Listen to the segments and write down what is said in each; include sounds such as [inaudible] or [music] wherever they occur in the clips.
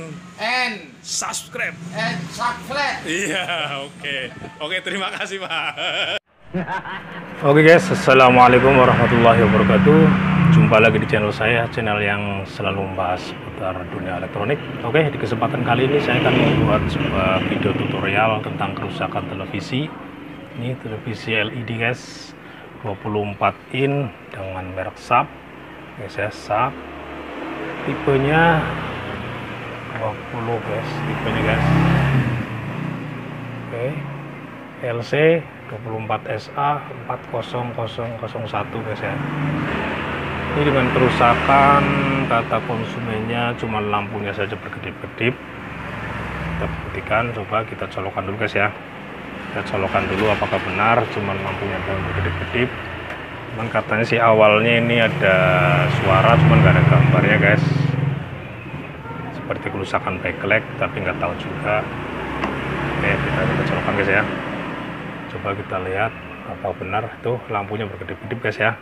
and and subscribe. and subscribe. Iya, oke. Oke, terima kasih, Pak. Oke guys, Assalamualaikum warahmatullahi wabarakatuh Jumpa lagi di channel saya, channel yang selalu membahas seputar dunia elektronik Oke, di kesempatan kali ini saya akan membuat sebuah video tutorial tentang kerusakan televisi Ini televisi LED guys 24 in dengan merek SAP Guys ya, SAP Tipenya 20 guys, tipenya guys. Oke, LC 24SA 40001 guys ya. Ini dengan kerusakan kata konsumennya cuma lampunya saja berkedip-kedip. Kita buktikan coba kita colokan dulu guys ya. Kita colokan dulu apakah benar cuma lampunya doang berkedip-kedip. Cuman katanya sih awalnya ini ada suara cuman nggak ada gambarnya guys seperti kerusakan backlight tapi nggak tahu juga. Oke kita kita colokan guys ya. Coba kita lihat apa benar. Tuh lampunya berkedip-kedip guys ya.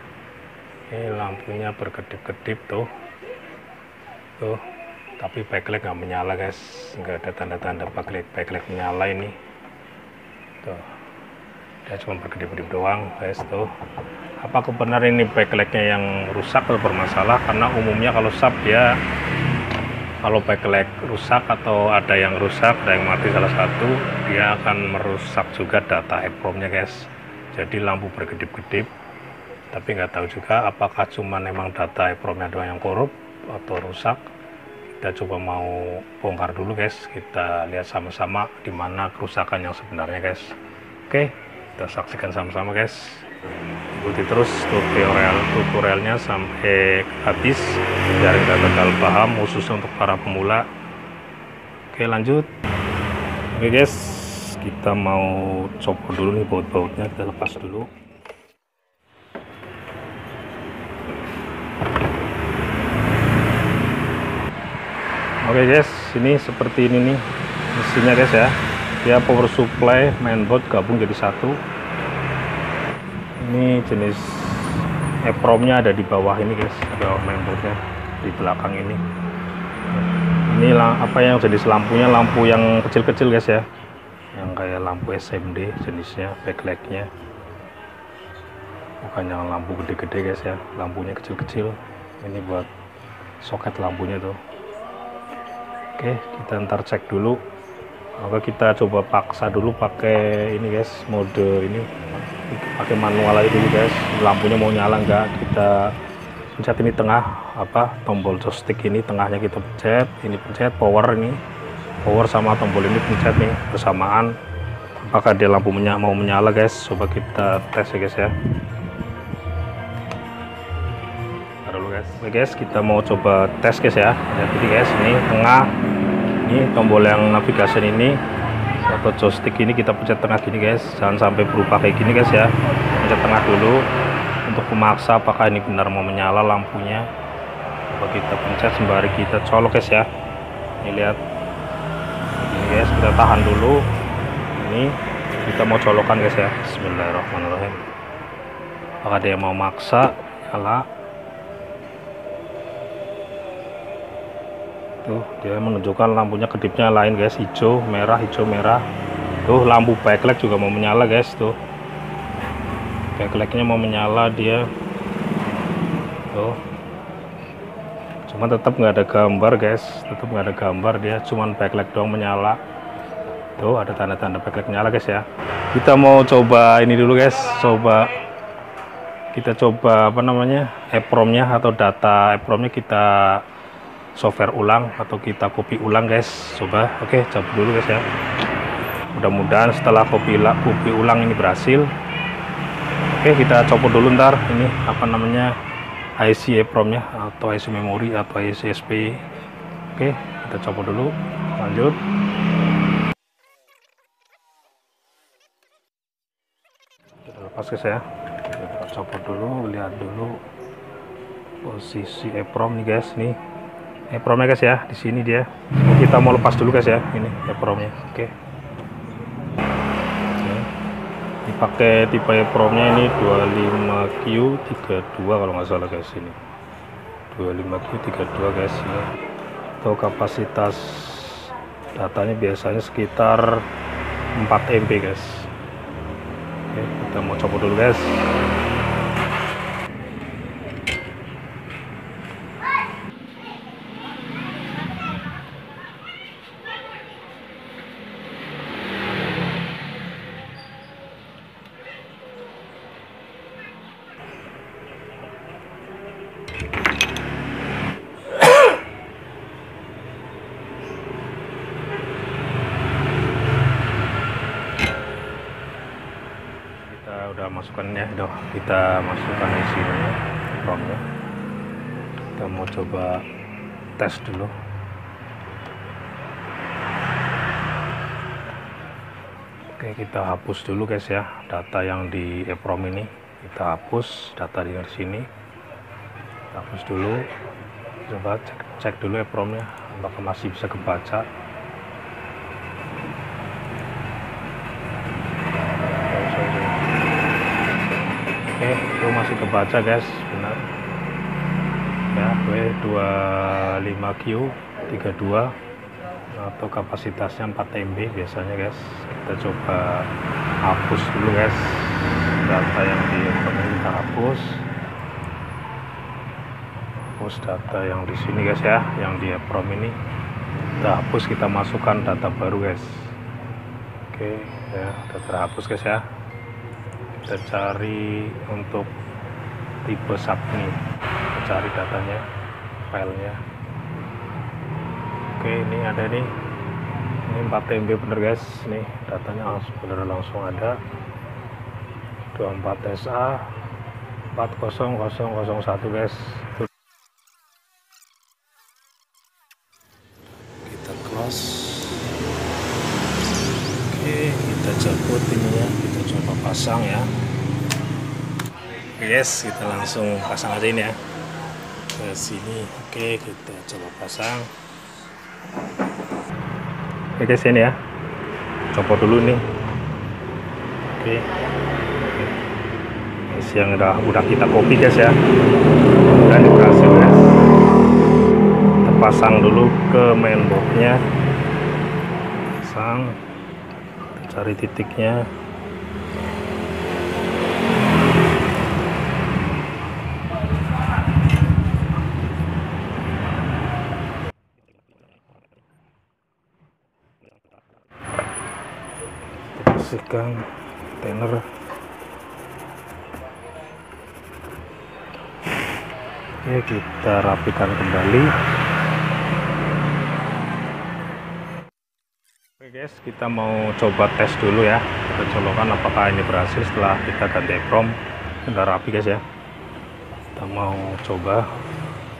Ini lampunya berkedip-kedip tuh. Tuh tapi backlight nggak menyala guys. Nggak ada tanda-tanda backlight backlight menyala ini. Tuh dia cuma berkedip-kedip doang guys tuh. Apa kebenaran ini backlightnya yang rusak atau bermasalah? Karena umumnya kalau sub dia kalau backlight rusak atau ada yang rusak ada yang mati salah satu dia akan merusak juga data EEPROM nya guys. Jadi lampu berkedip-kedip. Tapi nggak tahu juga apakah cuma memang data EEPROM nya doang yang korup atau rusak. Kita coba mau bongkar dulu guys. Kita lihat sama-sama di mana kerusakan yang sebenarnya guys. Oke kita saksikan sama-sama guys ikuti terus tutorial tutorialnya sampai habis biar nggak gagal paham khususnya untuk para pemula. Oke lanjut. Oke guys kita mau copot dulu nih baut-bautnya kita lepas dulu. Oke guys ini seperti ini nih mesinnya guys ya. Dia power supply mainboard gabung jadi satu ini jenis EPROM nya ada di bawah ini guys. Ada mainboardnya di belakang ini. Ini apa yang jenis lampunya? Lampu yang kecil-kecil guys ya. Yang kayak lampu SMD jenisnya backlightnya. Bukan yang lampu gede-gede guys ya. Lampunya kecil-kecil. Ini buat soket lampunya tuh. Oke kita ntar cek dulu. Maka kita coba paksa dulu pakai ini guys mode ini pakai manual aja dulu guys. Lampunya mau nyala nggak? Kita pencet ini tengah apa tombol joystick ini tengahnya kita pencet ini pencet power ini. Power sama tombol ini pencet nih bersamaan. Apakah dia lampu menya mau menyala guys? Coba kita tes ya guys ya. Dulu guys. Oke guys kita mau coba tes guys ya. Jadi guys. Ini tengah ini tombol yang navigasi ini atau joystick ini kita pencet tengah gini guys. Jangan sampai berubah kayak gini guys ya. Pencet tengah dulu. Untuk memaksa apakah ini benar mau menyala lampunya coba kita pencet sembari kita colok guys ya. Ini lihat. Ini guys kita tahan dulu. Ini kita mau colokan guys ya. Bismillahirrahmanirrahim. Apakah dia mau maksa? Nyala tuh dia menunjukkan lampunya kedipnya lain guys. Hijau merah hijau merah. Tuh lampu backlight juga mau menyala guys. Tuh. Backlightnya mau menyala dia. Tuh. Cuma tetap nggak ada gambar guys. Tetap nggak ada gambar dia. Cuman backlight doang menyala. Tuh ada tanda-tanda backlight menyala guys ya. Kita mau coba ini dulu guys. Coba kita coba apa namanya EPROM nya atau data EPROM nya kita software ulang atau kita copy ulang guys. Coba oke coba dulu guys ya. Mudah-mudahan setelah copy, copy ulang ini berhasil. Oke kita copot dulu ntar ini apa namanya IC EEPROM nya atau IC memori atau IC SP oke kita copot dulu. Lanjut. Kita lepas guys ya. Kita copot dulu lihat dulu posisi EEPROM nih guys nih EPROM nya guys ya di sini dia. Kita mau lepas dulu guys ya ini EPROM nya oke. Dipakai tipe EPROM nya ini 25Q32 kalau nggak salah guys ini. 25Q32 guys ini atau kapasitas datanya biasanya sekitar 4 MB guys. Oke kita mau coba dulu guys udah masukkan ya udah kita masukkan isinya romnya kita mau coba tes dulu. Oke kita hapus dulu guys ya data yang di EPROM ini. Kita hapus data di sini. Hapus dulu. Coba cek, cek dulu EPROM nya apakah masih bisa kebaca oke itu masih kebaca guys. Benar. Ya W25Q 32 atau kapasitasnya 4 MB biasanya guys. Kita coba hapus dulu guys. Data yang di kita hapus. Hapus data yang di sini guys ya. Yang di EPROM ini. Kita hapus kita masukkan data baru guys. Oke ya. Udah terhapus guys ya. Kita cari untuk tipe sub nih kita cari datanya filenya. Oke ini ada nih. Ini 4 MB bener guys. Nih datanya langsung bener langsung ada. 24 SA 40001 guys kita close oke kita cabut ini ya kita coba pasang ya yes kita langsung pasang aja ini ya. Ke sini. Oke kita coba pasang. Oke guys ini ya. Copot dulu nih. Oke. Guys yang udah udah kita copy guys ya. Dan berhasil guys. Kita pasang dulu ke mainboardnya pasang. Cari titiknya bersihkan tenor oke kita rapikan kembali. Oke guys kita mau coba tes dulu ya kita colokan apakah ini berhasil setelah kita ganti prom sudah rapi guys ya. Kita mau coba.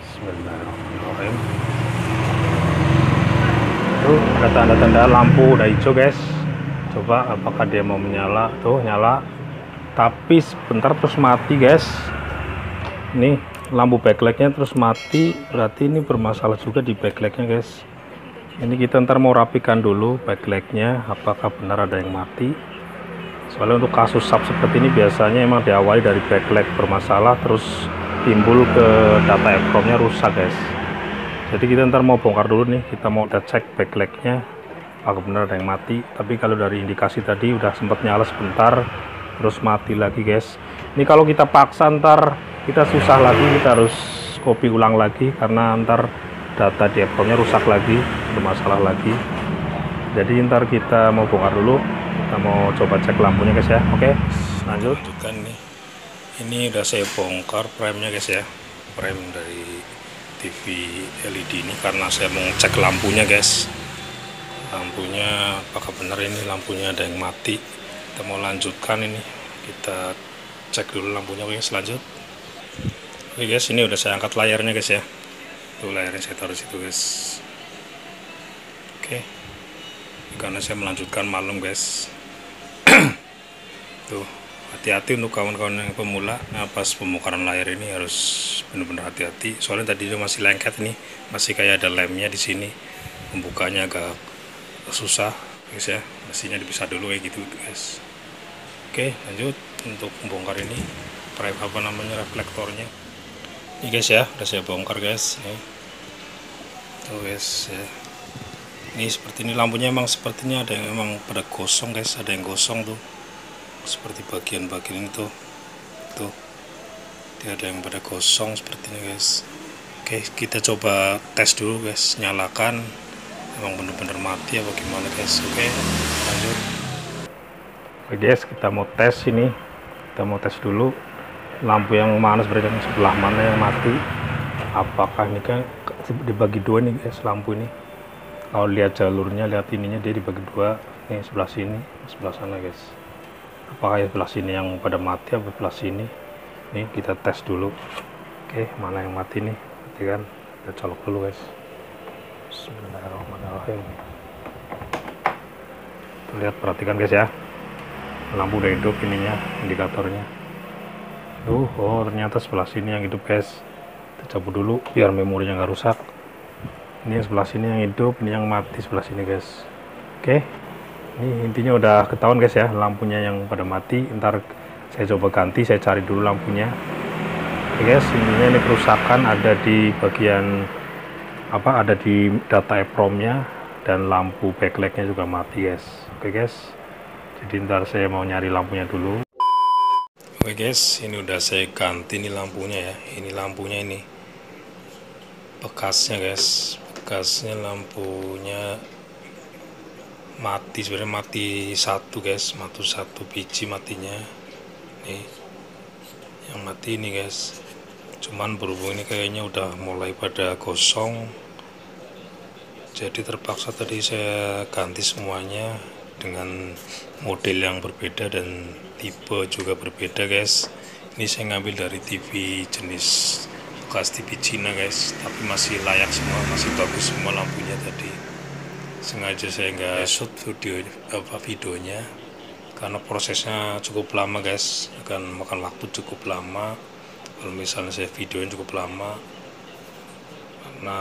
Bismillahirrahmanirrahim. Tuh ada tanda-tanda lampu udah hijau guys coba apakah dia mau menyala? Tuh nyala. Tapi sebentar terus mati guys. Ini lampu backlightnya terus mati. Berarti ini bermasalah juga di backlightnya guys. Ini kita ntar mau rapikan dulu backlightnya apakah benar ada yang mati. Soalnya untuk kasus sub seperti ini biasanya emang diawali dari backlight bermasalah terus timbul ke data EPROM nya rusak guys. Jadi kita ntar mau bongkar dulu nih kita mau udah cek backlightnya apakah benar ada yang mati tapi kalau dari indikasi tadi udah sempat nyala sebentar terus mati lagi guys. Ini kalau kita paksa ntar kita susah lagi kita harus copy ulang lagi karena ntar data di nya rusak lagi bermasalah lagi. Jadi ntar kita mau bongkar dulu kita mau coba cek lampunya guys ya. Oke lanjut. Ini udah saya bongkar prime-nya guys ya. Prime dari TV LED ini karena saya mau cek lampunya guys lampunya apakah benar ini lampunya ada yang mati? Kita mau lanjutkan ini. Kita cek dulu lampunya guys lanjut oke guys ini udah saya angkat layarnya guys ya. Tuh layarnya saya taruh situ guys. Oke. Karena saya melanjutkan malam guys. [clears throat] Tuh hati-hati untuk kawan-kawan yang pemula. Nah, pas pembukaan layar ini harus benar-benar hati-hati. Soalnya tadi dia masih lengket nih. Masih kayak ada lemnya di sini. Pembukanya agak susah guys ya. Mestinya dipisah dulu kayak gitu guys. Oke lanjut. Untuk membongkar ini apa namanya reflektornya. Ini guys ya udah saya bongkar guys. Nih tuh guys ya. Ini seperti ini lampunya emang sepertinya ada yang emang pada gosong guys. Ada yang gosong tuh. Seperti bagian-bagian ini tuh. Tuh. Dia ada yang pada gosong seperti ini guys. Oke kita coba tes dulu guys. Nyalakan emang bener-bener mati apa gimana guys? Oke lanjut. Oke guys kita mau tes ini. Kita mau tes dulu. Lampu yang mana sebenarnya sebelah mana yang mati? Apakah ini kan dibagi dua nih guys lampu ini? Kalau lihat jalurnya lihat ininya dia dibagi dua. Nih sebelah sini sebelah sana guys. Apakah yang sebelah sini yang pada mati atau sebelah sini? Nih kita tes dulu. Oke mana yang mati nih? Nanti kan kita colok dulu guys Bismillahirrahmanirrahim. Lihat perhatikan guys ya. Lampu udah hidup ininya indikatornya. Tuh oh ternyata sebelah sini yang hidup guys. Kita cabut dulu biar memorinya nggak rusak. Ini yang sebelah sini yang hidup ini yang mati sebelah sini guys. Oke. Ini intinya udah ketahuan guys ya lampunya yang pada mati. Ntar saya coba ganti saya cari dulu lampunya. Oke guys intinya ini kerusakan ada di bagian apa ada di data EPROM nya dan lampu backlightnya juga mati guys oke guys. Jadi ntar saya mau nyari lampunya dulu. Oke guys. Ini udah saya ganti nih lampunya ya. Ini lampunya ini. Bekasnya guys. Bekasnya lampunya mati. Sebenarnya mati satu guys. Mati satu biji matinya. Nih. Yang mati ini guys cuman berhubung ini kayaknya udah mulai pada gosong jadi terpaksa tadi saya ganti semuanya dengan model yang berbeda dan tipe juga berbeda guys. Ini saya ngambil dari TV jenis bekas TV Cina guys tapi masih layak semua masih bagus semua lampunya tadi. Sengaja saya nggak shoot video apa videonya karena prosesnya cukup lama guys. Akan makan waktu cukup lama kalau misalnya saya videonya cukup lama karena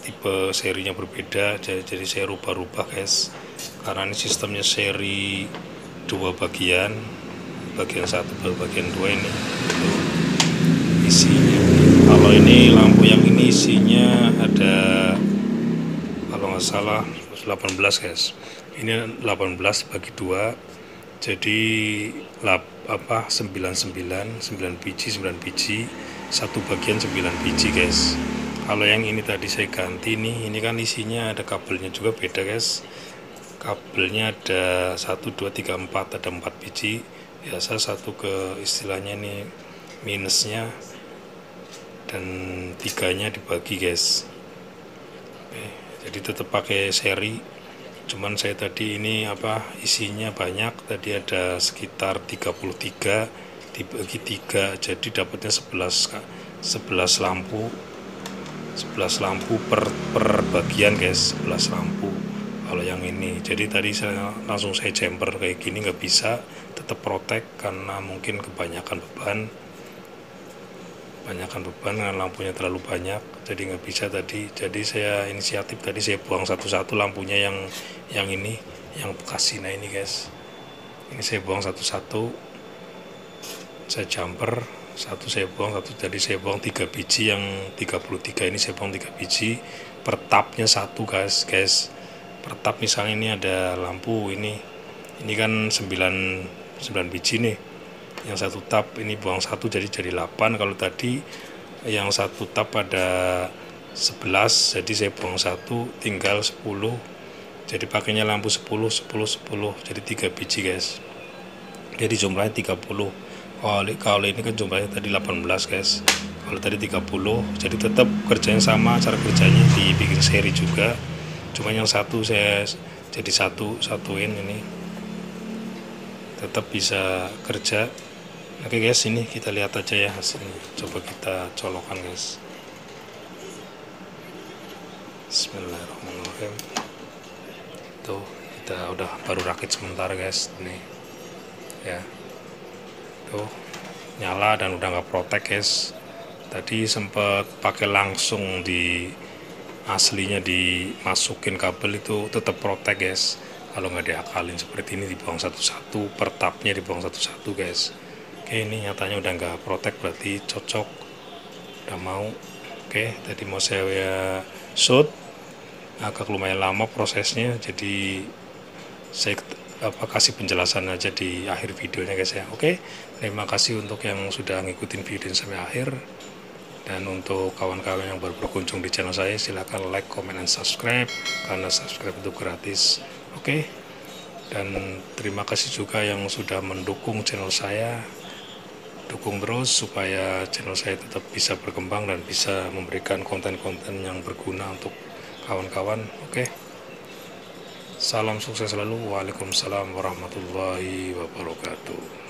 tipe serinya berbeda jadi, jadi saya rubah-rubah guys. Karena ini sistemnya seri dua bagian bagian satu bagian dua ini. Isinya. Kalau ini lampu yang ini isinya ada kalau nggak salah 18 guys. Ini 18 bagi dua jadi lap, apa 99 9 biji 9 biji satu bagian 9 biji guys. Kalau yang ini tadi saya ganti nih ini kan isinya ada kabelnya juga beda guys. Kabelnya ada 1 2 3 4 ada 4 biji. Biasa satu ke istilahnya nih minusnya dan tiganya dibagi guys. Oke, jadi tetap pakai seri cuman saya tadi ini apa isinya banyak. Tadi ada sekitar 33 dibagi 3 jadi dapatnya 11 11 lampu. 11 lampu per, per bagian guys. 11 lampu. Kalau yang ini. Jadi tadi saya langsung saya jumper kayak gini nggak bisa. Tetap protek karena mungkin kebanyakan beban banyakkan beban dengan lampunya terlalu banyak jadi nggak bisa tadi. Jadi saya inisiatif tadi saya buang satu-satu lampunya yang yang ini yang bekas Cina ini guys. Ini saya buang satu-satu saya jumper. Satu saya buang satu jadi saya buang tiga biji yang 33 ini saya buang tiga biji. Pertapnya satu guys guys. Pertap misalnya ini ada lampu ini ini kan 9 9 biji nih yang satu tap ini buang satu jadi jadi 8 kalau tadi yang satu tap ada 11 jadi saya buang satu tinggal 10 jadi pakainya lampu 10 10 10 jadi 3 biji guys. Jadi jumlahnya 30 kalau, kalau ini kan jumlahnya tadi 18 guys. Kalau tadi 30 jadi tetap kerjanya sama cara kerjanya dibikin seri juga. Cuma yang satu saya jadi satu satuin ini. Tetap bisa kerja oke guys ini kita lihat aja ya hasilnya coba kita colokan guys. Bismillahirrahmanirrahim. Tuh kita udah baru rakit sementara guys. Nih ya. Tuh nyala dan udah nggak protek guys. Tadi sempat pakai langsung di aslinya dimasukin kabel itu tetap protek guys. Kalau nggak diakalin seperti ini dibuang satu-satu pertapnya dibuang satu-satu guys oke ini nyatanya udah nggak protek berarti cocok. Udah mau. Oke tadi mau saya shoot agak lumayan lama prosesnya jadi saya apa kasih penjelasan aja di akhir videonya guys ya. Oke terima kasih untuk yang sudah ngikutin video ini sampai akhir. Dan untuk kawan-kawan yang baru berkunjung di channel saya silahkan like, comment, dan subscribe karena subscribe itu gratis. Oke dan terima kasih juga yang sudah mendukung channel saya dukung terus supaya channel saya tetap bisa berkembang dan bisa memberikan konten-konten yang berguna untuk kawan-kawan. Oke. Salam sukses selalu. Waalaikumsalam warahmatullahi wabarakatuh